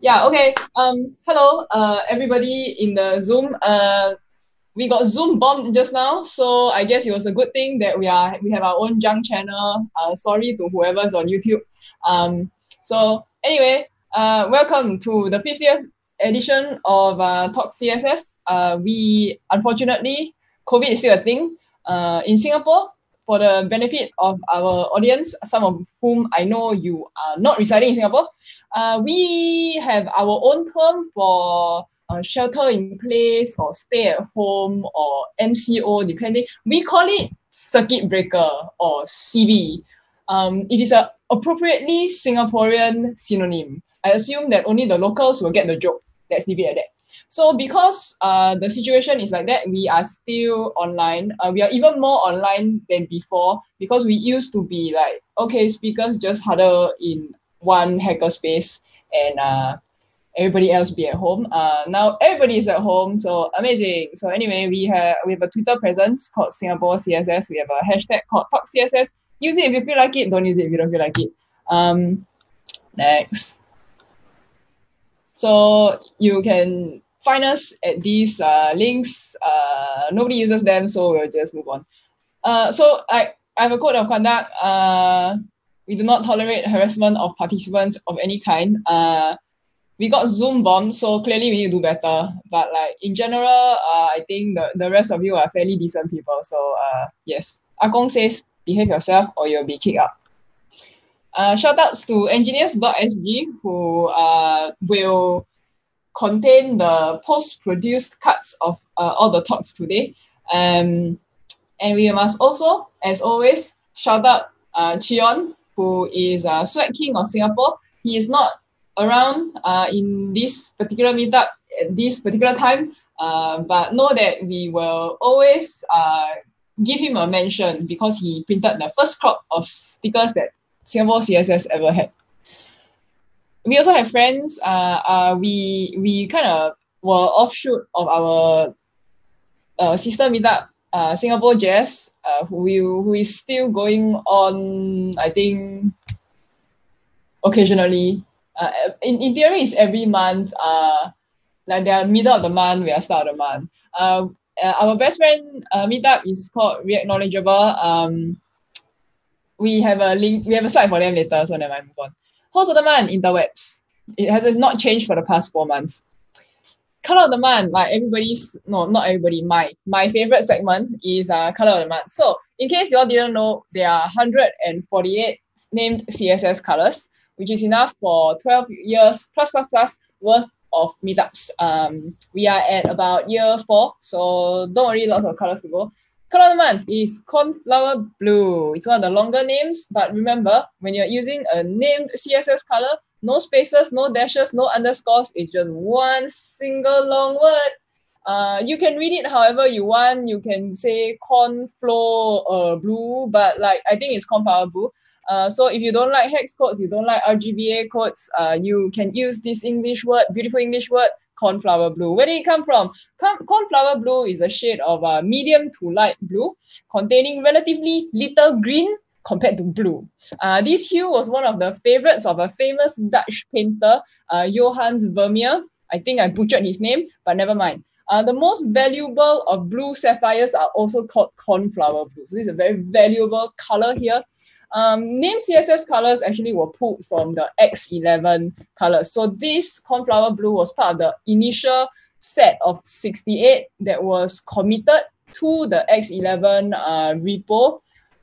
Yeah, okay. Um, hello, uh, everybody in the Zoom. Uh, we got Zoom bombed just now, so I guess it was a good thing that we are we have our own junk channel. Uh, sorry to whoever's on YouTube. Um, so anyway, uh, welcome to the 50th edition of uh, Talk CSS. Uh, we unfortunately, COVID is still a thing. Uh, in Singapore, for the benefit of our audience, some of whom I know you are not residing in Singapore, uh, we have our own term for uh, shelter in place or stay at home or MCO, depending. We call it circuit breaker or CB. Um, it is a appropriately Singaporean synonym. I assume that only the locals will get the joke. Let's leave it at that. So because uh, the situation is like that, we are still online. Uh, we are even more online than before because we used to be like, okay, speakers just huddle in one hacker space and uh, everybody else be at home. Uh, now everybody is at home, so amazing. So anyway, we have we have a Twitter presence called Singapore CSS. We have a hashtag called Talk CSS. Use it if you feel like it. Don't use it if you don't feel like it. Um, next. So you can find us at these uh, links. Uh, nobody uses them, so we'll just move on. Uh, so I, I have a code of conduct. Uh, we do not tolerate harassment of participants of any kind. Uh, we got Zoom bombed, so clearly we need to do better. But like in general, uh, I think the, the rest of you are fairly decent people. So uh, yes, Akong says behave yourself or you'll be kicked out. Uh, shout outs to engineers.sg who uh, will contain the post-produced cuts of uh, all the talks today. Um, and we must also, as always, shout out uh, Chion, who is a Sweat King of Singapore. He is not around uh, in this particular meetup at this particular time, uh, but know that we will always uh, give him a mention because he printed the first crop of stickers that Singapore CSS ever had we also have friends. Uh, uh, we we kind of were offshoot of our uh, sister meetup, uh, SingaporeJS, uh, who who is still going on. I think occasionally. Uh, in, in theory, it's every month. Uh, like they are middle of the month, we are start of the month. Uh, uh, our best friend uh, meetup is called React Knowledgeable. Um, we have a link. We have a slide for them later, so never mind. Move on. Host of the month, interwebs. It has not changed for the past four months. Color of the month, like everybody's no, not everybody. My my favorite segment is uh color of the month. So in case you all didn't know, there are 148 named CSS colors, which is enough for 12 years plus plus plus worth of meetups. Um, we are at about year four, so don't worry, lots of colors to go. Color of the month is cornflower blue. It's one of the longer names, but remember, when you're using a named CSS color, no spaces, no dashes, no underscores. It's just one single long word. Uh, you can read it however you want. You can say cornflower uh, blue, but like I think it's cornflower blue. Uh, so if you don't like hex codes, you don't like RGBA codes, uh, you can use this English word, beautiful English word, cornflower blue. Where did it come from? cornflower blue is a shade of uh, medium to light blue, containing relatively little green compared to blue. Uh, this hue was one of the favorites of a famous Dutch painter, uh, Johannes Vermeer. I think I butchered his name, but never mind. Uh, the most valuable of blue sapphires are also called cornflower blue. So this is a very valuable color here. Um, name CSS colors actually were pulled from the X11 colors. So this cornflower blue was part of the initial set of 68 that was committed to the X11 uh, repo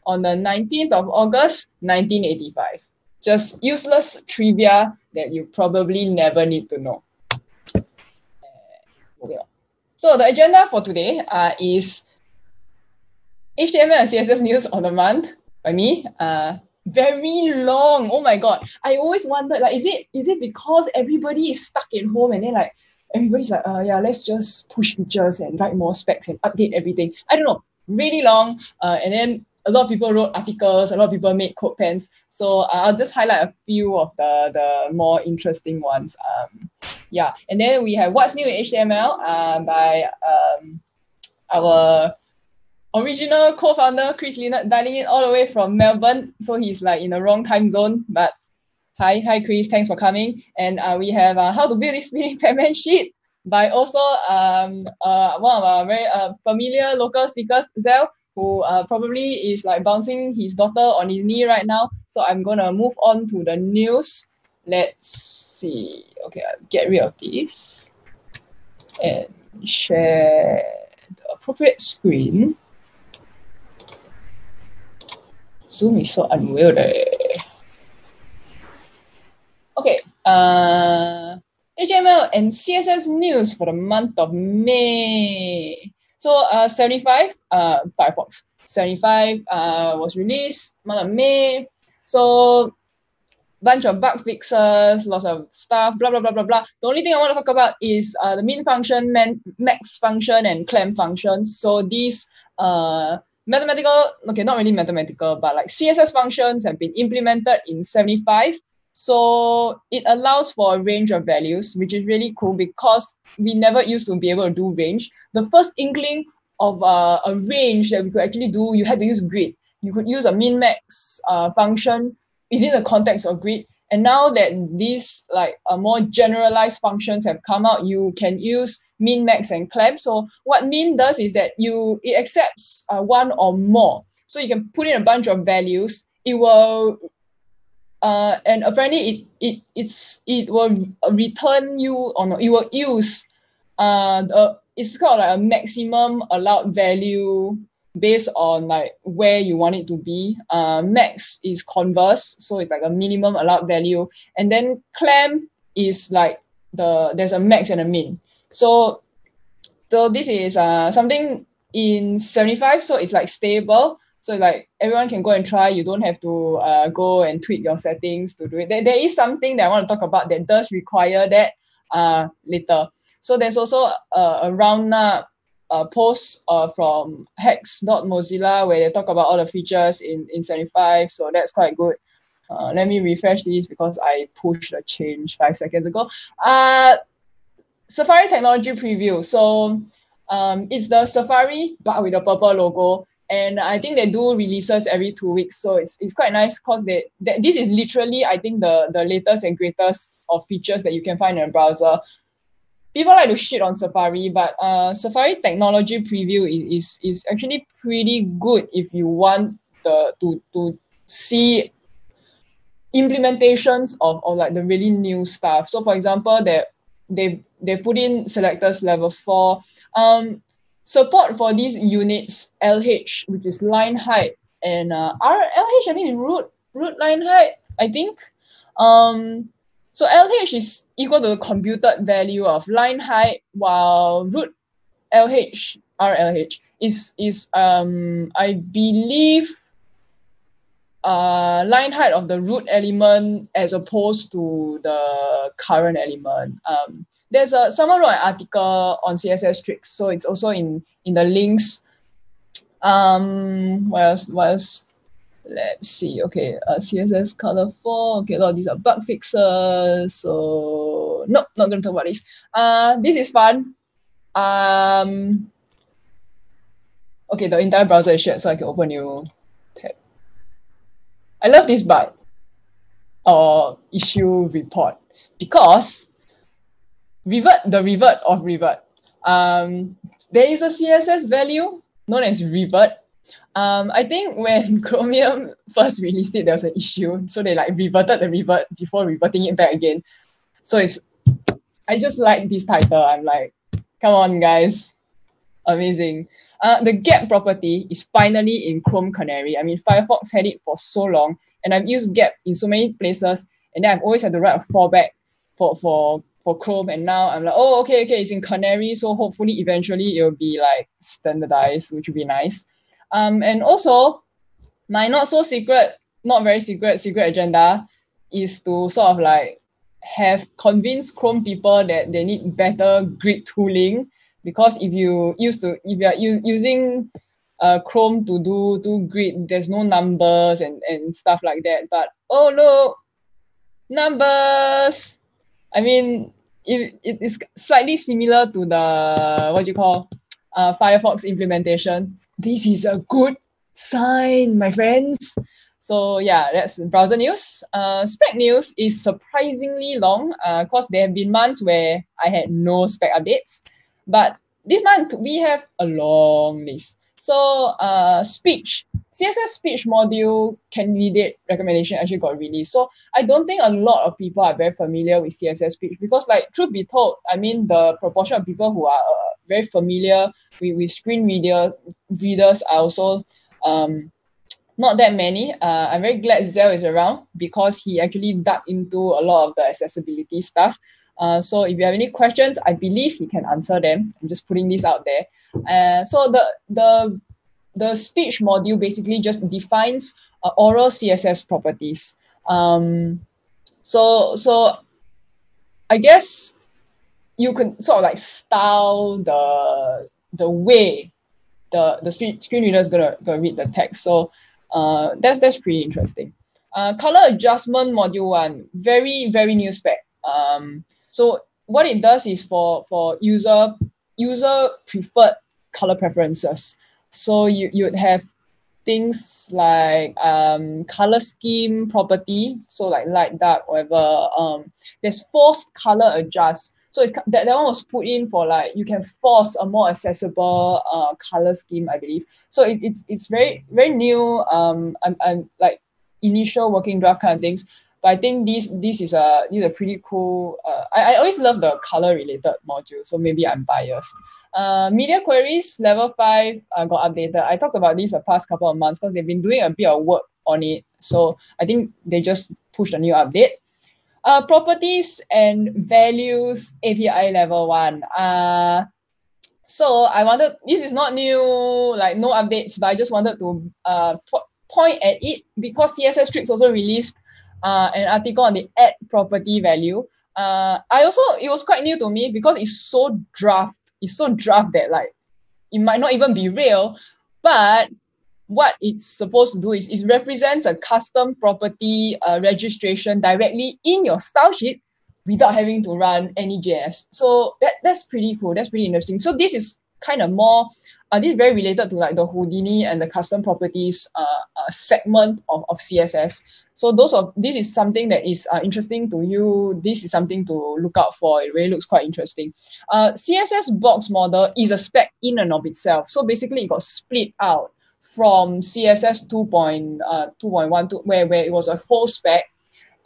on the 19th of August, 1985. Just useless trivia that you probably never need to know. So the agenda for today uh, is HTML and CSS news on the month by me. Uh, very long. Oh my god. I always wondered like is it is it because everybody is stuck at home and then like everybody's like uh yeah let's just push features and write more specs and update everything. I don't know. Really long. Uh, and then a lot of people wrote articles, a lot of people made code pens. So uh, I'll just highlight a few of the, the more interesting ones. Um, yeah, and then we have What's New in HTML uh, by um, our original co-founder Chris Lienert dialing in all the way from Melbourne. So he's like in the wrong time zone, but Hi, hi, Chris. Thanks for coming. And uh, we have uh, how to build this spinning Batman sheet by also um, uh, one of our very uh, familiar local speakers, Zell, who uh, probably is like bouncing his daughter on his knee right now. So I'm gonna move on to the news. Let's see. Okay, I'll get rid of this and share the appropriate screen. Zoom is so unwieldy. Okay, uh, HTML and CSS news for the month of May. So uh, 75, uh, Firefox. 75 uh, was released month of May. So bunch of bug fixes, lots of stuff, blah, blah, blah, blah, blah. The only thing I want to talk about is uh, the min function, man, max function, and clamp functions. So these uh, mathematical, okay, not really mathematical, but like CSS functions have been implemented in 75. So it allows for a range of values, which is really cool because we never used to be able to do range. The first inkling of uh, a range that we could actually do, you had to use grid. You could use a min-max uh, function within the context of grid. And now that these like uh, more generalized functions have come out, you can use min, max, and clamp. So what min does is that you it accepts uh, one or more. So you can put in a bunch of values. It will uh, and apparently it it it's it will return you or it will use uh it's called like a maximum allowed value based on like where you want it to be. Uh, max is converse, so it's like a minimum allowed value, and then clamp is like the there's a max and a min. So, so this is uh something in 75, so it's like stable. So like everyone can go and try. You don't have to uh, go and tweak your settings to do it. There, there is something that I want to talk about that does require that uh, later. So there's also a, a roundup uh, post uh, from hacks.mozilla where they talk about all the features in, in 75. So that's quite good. Uh, let me refresh this because I pushed the change five seconds ago. Uh, Safari technology preview. So um, it's the Safari but with a purple logo. And I think they do releases every two weeks. So it's, it's quite nice because they, they this is literally I think the, the latest and greatest of features that you can find in a browser people like to shit on Safari, but uh, Safari technology preview is, is, is actually pretty good if you want the to to see implementations of, of like the really new stuff. So for example, they they they put in selectors level four. Um, support for these units LH, which is line height, and uh, RLH, I think root root line height. I think. Um, so LH is equal to the computed value of line height, while root LH, RLH, is, is um, I believe, uh, line height of the root element as opposed to the current element. Um, there's a someone wrote an article on CSS tricks, so it's also in in the links. Um, what else? What else? let's see. Okay, uh, CSS color four. Okay, a lot of these are bug fixes. So no, not gonna talk about this. Uh, this is fun. Um, okay, the entire browser is shared, so I can open new tab. I love this bug or issue report because revert the revert of revert. Um, there is a CSS value known as revert um, I think when Chromium first released it, there was an issue. So they like reverted the revert before reverting it back again. So it's, I just like this title. I'm like, come on, guys. Amazing. Uh, the gap property is finally in Chrome Canary. I mean, Firefox had it for so long, and I've used gap in so many places, and then I've always had to write a fallback for, for, for Chrome, and now I'm like, oh, okay, okay, it's in Canary, so hopefully eventually it'll be like standardized, which would be nice. Um, and also, my not so secret, not very secret, secret agenda is to sort of like have convinced Chrome people that they need better grid tooling because if you used to if you're u- using uh, Chrome to do to grid, there's no numbers and, and stuff like that. But oh look, numbers. I mean, it, it is slightly similar to the what you call uh, Firefox implementation this is a good sign, my friends. So yeah, that's browser news. Uh, spec news is surprisingly long because uh, there have been months where I had no spec updates. But this month we have a long list. So uh, speech, CSS speech module candidate recommendation actually got released. So I don't think a lot of people are very familiar with CSS speech because like truth be told, I mean the proportion of people who are uh, very familiar with, with screen reader readers are also um, not that many. Uh, I'm very glad Zell is around because he actually dug into a lot of the accessibility stuff. Uh, so if you have any questions, I believe he can answer them. I'm just putting this out there. Uh, so the the the speech module basically just defines uh, aural CSS properties. Um, so so I guess you can sort of like style the the way the the screen, screen reader is gonna, gonna read the text. So uh, that's that's pretty interesting. Uh, color adjustment module one, very very new spec. Um, so what it does is for for user user preferred color preferences. So you you'd have things like um, color scheme property, so like light, dark, whatever. Um, there's forced color adjust. So it's that, that one was put in for like you can force a more accessible uh, color scheme, I believe. So it, it's it's very very new um and, like initial working draft kind of things. But I think this this is a this is a pretty cool. Uh, I, I always love the color related module, so maybe I'm biased. Uh, media queries level five uh, got updated. I talked about this the past couple of months because they've been doing a bit of work on it. So I think they just pushed a new update. Uh, properties and values API level one. Uh, so I wanted, this is not new, like no updates, but I just wanted to uh, po- point at it because CSS Tricks also released uh, an article on the add property value. Uh, I also, it was quite new to me because it's so draft. It's so draft that like, it might not even be real, but what it's supposed to do is it represents a custom property uh, registration directly in your style sheet without having to run any JS. So that, that's pretty cool. That's pretty interesting. So this is kind of more, uh, this is very related to like the Houdini and the custom properties uh, uh, segment of, of CSS. So those of this is something that is uh, interesting to you. This is something to look out for. It really looks quite interesting. Uh, CSS box model is a spec in and of itself. So basically it got split out from CSS 2.2.1 uh, where, where it was a full spec.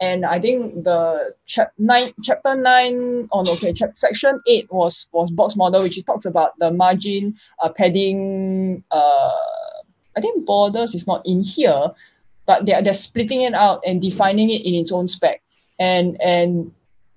And I think the chap nine, chapter nine, oh no, okay, chap, section eight was was box model, which is talks about the margin, uh, padding, uh, I think borders is not in here, but they're, they're splitting it out and defining it in its own spec. And, and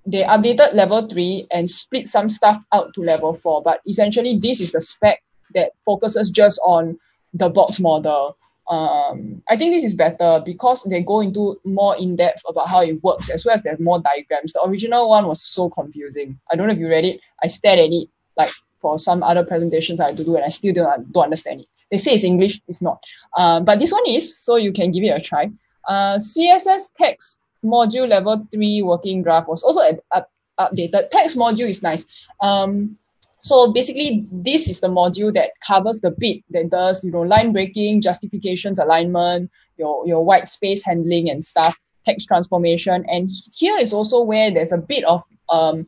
they updated level three and split some stuff out to level four. But essentially, this is the spec that focuses just on the box model. Um, I think this is better because they go into more in depth about how it works as well as there's more diagrams. The original one was so confusing. I don't know if you read it. I stared at it like for some other presentations I had to do and I still don't, don't understand it. They say it's English, it's not. Uh, but this one is, so you can give it a try. Uh, CSS text module level 3 working draft was also ad- up, updated. Text module is nice. Um, so basically, this is the module that covers the bit that does, you know, line breaking, justifications, alignment, your, your white space handling and stuff, text transformation. And here is also where there's a bit of um,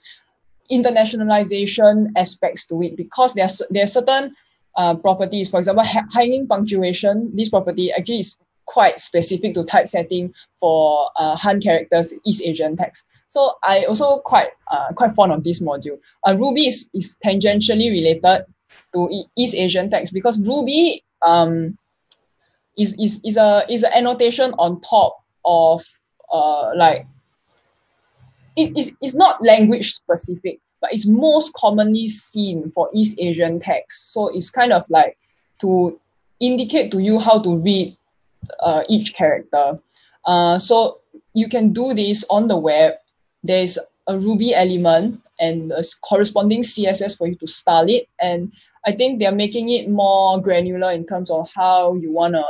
internationalization aspects to it because there's there are certain uh, properties, for example, ha- hanging punctuation. This property actually is quite specific to typesetting for uh, Han characters, East Asian text. So I also quite uh, quite fond of this module. Uh, Ruby is, is tangentially related to East Asian text because Ruby um, is, is, is a is an annotation on top of uh, like it is it's not language specific, but it's most commonly seen for East Asian text. So it's kind of like to indicate to you how to read uh, each character. Uh, so you can do this on the web. There's a Ruby element and a corresponding CSS for you to style it. And I think they're making it more granular in terms of how you want to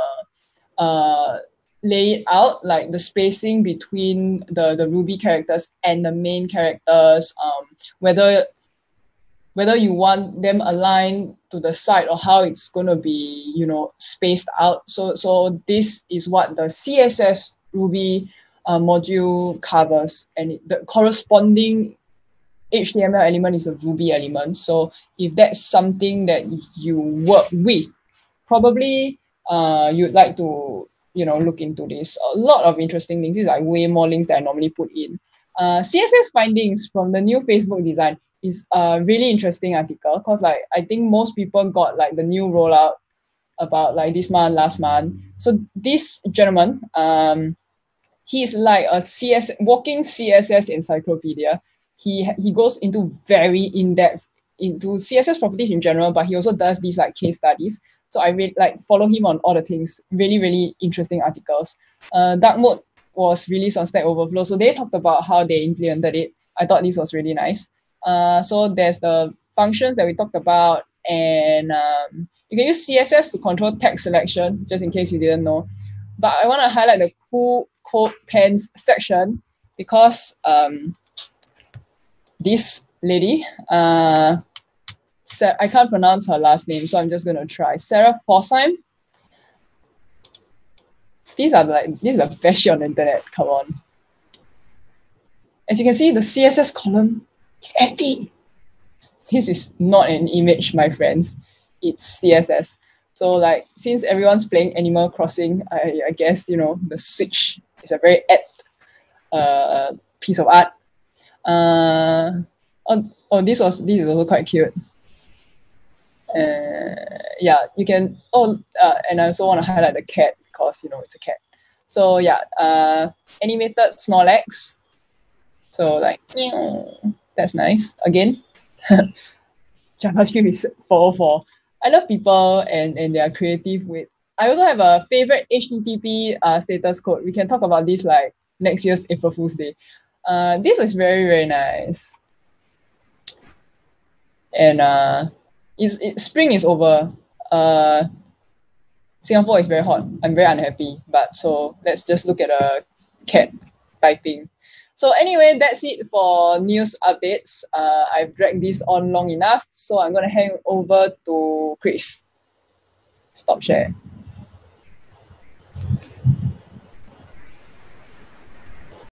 uh, lay it out, like the spacing between the, the Ruby characters and the main characters, um, whether whether you want them aligned to the side or how it's going to be, you know, spaced out. So, so this is what the CSS Ruby uh, module covers, and it, the corresponding HTML element is a Ruby element. So if that's something that you work with, probably uh, you'd like to you know look into this. A lot of interesting links. These like way more links that I normally put in. Uh, CSS findings from the new Facebook design is a really interesting article because like I think most people got like the new rollout about like this month, last month. So this gentleman, um, he's like a CS walking CSS encyclopedia. He he goes into very in depth into CSS properties in general, but he also does these like case studies. So I really like follow him on all the things. Really, really interesting articles. Uh, dark mode was released on Stack Overflow, so they talked about how they implemented it. I thought this was really nice. Uh, so there's the functions that we talked about, and um, you can use CSS to control text selection, just in case you didn't know. But I want to highlight the cool code pens section because um, this lady, uh, I can't pronounce her last name, so I'm just going to try. Sarah Fossheim. These are like, this is the best on the internet. Come on. As you can see, the CSS column is empty. This is not an image, my friends. It's CSS. So like since everyone's playing Animal Crossing, I, I guess you know the Switch is a very apt uh, piece of art. Uh, oh, oh, this was this is also quite cute. Uh, yeah, you can. Oh, uh, and I also want to highlight the cat because you know it's a cat. So yeah, uh, animated Snorlax. So like, that's nice. Again, JavaScript is 404. I love people and, and they are creative with. I also have a favorite HTTP uh, status code. We can talk about this like next year's April Fool's Day. Uh, this is very, very nice. And uh, it's, it, spring is over. Uh, Singapore is very hot. I'm very unhappy. But so let's just look at a cat typing. So anyway, that's it for news updates. Uh, I've dragged this on long enough, so I'm going to hand over to Chris. Stop share.